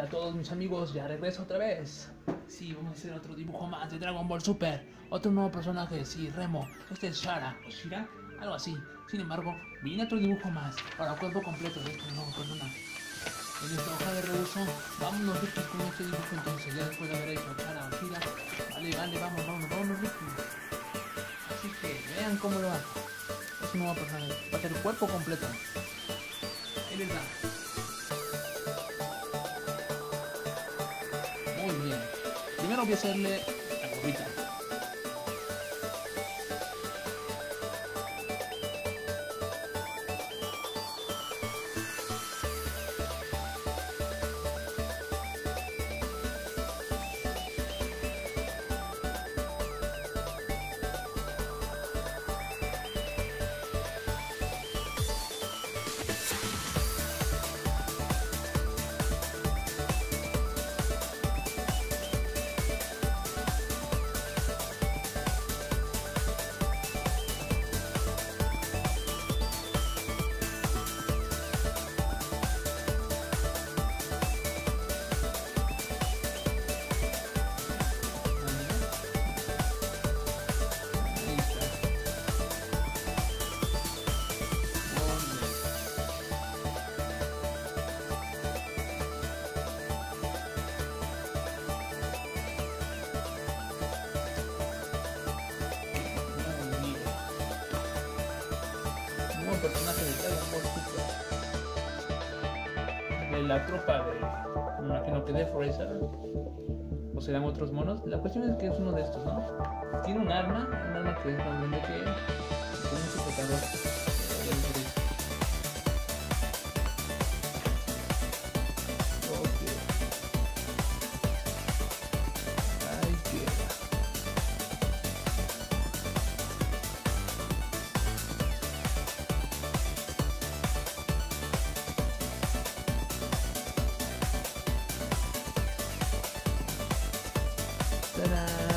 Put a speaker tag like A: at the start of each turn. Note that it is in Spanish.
A: Hola a todos mis amigos, ya regreso otra vez. Sí, vamos a hacer otro dibujo más de Dragon Ball Super. Otro nuevo personaje, sí, Remo. Este es Shara o Shira, algo así. Sin embargo, viene otro dibujo más. Para cuerpo completo de este nuevo personaje. En esta hoja de reuso, vámonos Ricky con este dibujo entonces, ya después de haber hecho Shara o Shira. Vale, vale, vamos, vamos, vamos Ricky. Así que vean cómo lo hago. Es un nuevo personaje, va a ser cuerpo completo. Ahí les va. Primero voy a hacerle la. De la tropa de. Me imagino que de Freezer. O serán otros monos. La cuestión es que es uno de estos, ¿no? Tiene un arma, un arma que es más grande que. Bye bye.